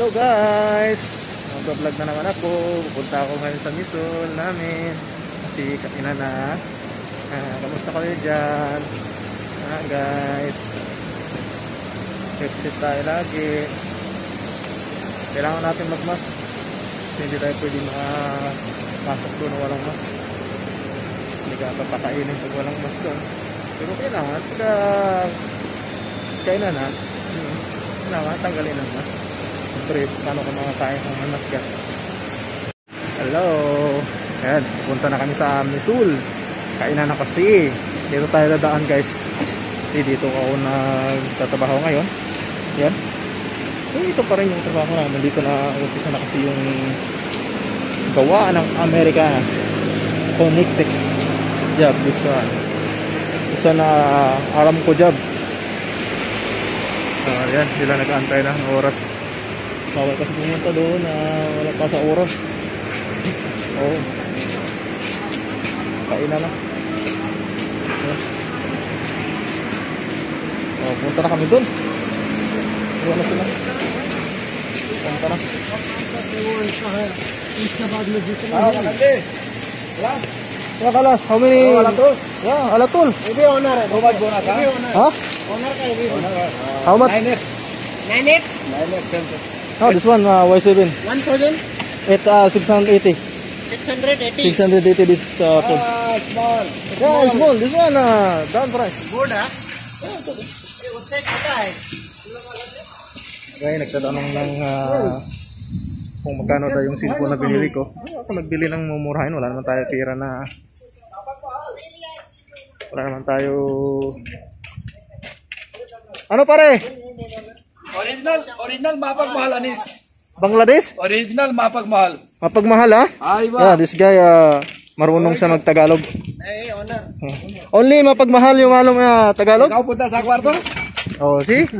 Hello guys! Mag-vlog na naman ako. Pupunta ako ngayon sa mission namin. Kasi kanina na. Ah, kamusta kayo dyan? Ah, guys. Exit tayo lagi. Kailangan natin magmask. Kasi hindi tayo pwede makapasok doon na walang mask. Hindi ka papakainin pag walang mask doon. Pero kailangan pagka kainan na, hmm, kailangan tanggalin ang mask. Siyempre, paano ka makakain kung may mask ka? Hello! Ayan, pupunta na kami sa Misul. Kainan na kasi. Dito tayo dadaan guys. Kasi dito ako nagtatrabaho ngayon. Yan. Eh, ito pa rin yung trabaho namin. Dito na umpisa na kasi yung gawa ng Amerikana. Connectex job. One. Isa na alam ko job. Uh, yan, sila nag-aantay na ng oras. Bawal kasi pumunta doon na wala pa sa oras. Oo. Oh. Kain na na. Oh, punta na kami doon. Iwan na sila. Punta na. Ah, kalate. Alas. Yeah, kalas. How many? Oh, alatos. Yeah, alatul. Ibi owner eh. Bumag bonus ha? Ha? Owner ka ibi. Owner. How much? 9x. 9x, 9x center. Oh, this one, uh, Y7. 1,000? It, uh, 680. 680? 680 this uh. Ah, small. It's yeah, small. small. This one, uh, down price. Good, ah? Yeah, it's okay. Ustek kita, eh. Okay, nagtatanong ng uh, kung magkano daw yung cellphone na binili ko. Ako nagbili ng mumurahin. Wala naman tayo pira na... Wala naman tayo... Ano pare? Original, original mapagmahal anis. Bangladesh? Original mapagmahal. Mapagmahal ha? Ay Yeah, this guy uh, marunong siya magtagalog. Eh, owner. Only mapagmahal yung alam uh, Tagalog? Ikaw punta sa kwarto? Oh, see?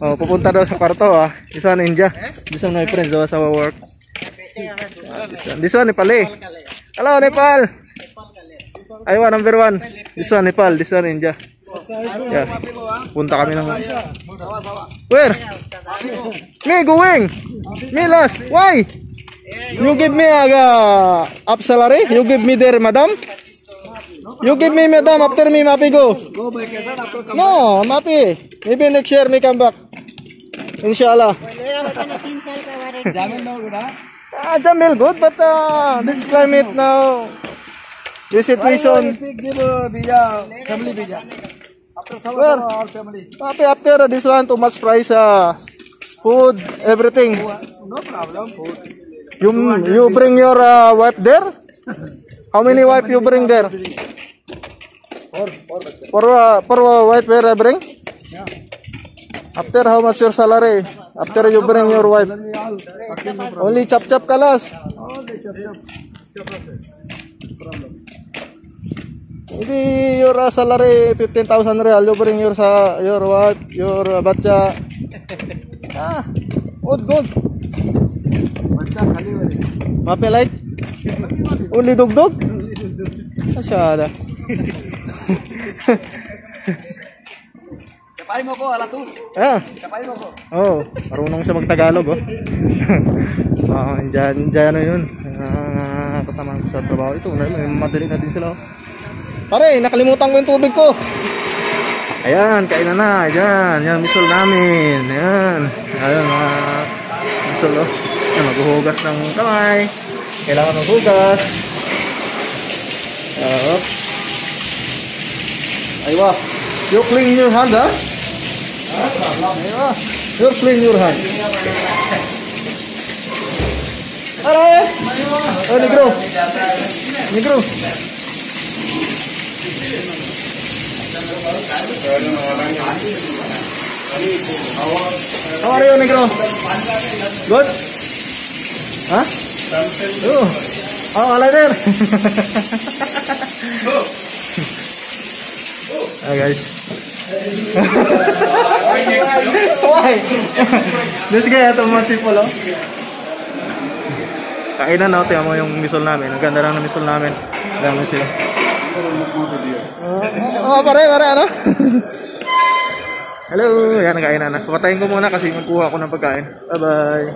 Oh, pupunta daw sa kwarto ah. This one India. This one my friends daw sa work. Ah, this one, this one Nepal eh. Hello Nepal. Aywa number one. This one Nepal, this one India. Yeah. Punta kami ng Where? Me going. Milas, why? You give me a uh, up salary. You give me there, madam. You give me, madam. After me, Mapi go. No, Mapi. Maybe next year me come back. Inshallah. Ah, Jamil good, but uh, this climate now, this situation. Family visa. After, after this one, too much price. Uh, food, everything. No problem. Food. You, you bring your uh, wife there? How many wife you bring there? Four, four. For, uh, for uh, wife where I bring? Yeah. After how much your salary? After you bring your wife? Only all. Okay, no problem. Only chap chap kalas. All the chap chap. Iska process. Problem. Maybe your uh, salary 15,000 real, you bring your sa your wife, your uh, batcha. Ah, good, good. Bacha khali wale. Mape light. Uli dugdug. Masyada. Kapay mo ko, alatul. Ah, Kapay mo ko. oh, marunong siya magtagalog oh. Oo, Indian, Indiano yun. Ah, kasama sa trabaho. Ito, may madali na din sila oh. Pare, nakalimutan ko yung tubig ko. Ayan, kain na na. Ayan, yan, misol namin. Ayan. Ayan, mga misol, oh. Ayan, maghuhugas ng kamay. Kailangan maghugas. Uh, Aywa. You clean your hand, ha? Aywa. You clean your hand. Hello. Oh, negro. Negro. How are you, Negro? Good? Huh? Oh, oh ala there. Hi guys. Why? This guy mga people oh. Kainan na, tingnan mo yung misol namin. Ang ganda lang ng misol namin. Dami sila. Oh, oh, pare, pare, ano? Hello! Yan, nagkain na na. Ko muna kasi magkuha ako ng pagkain. Bye-bye!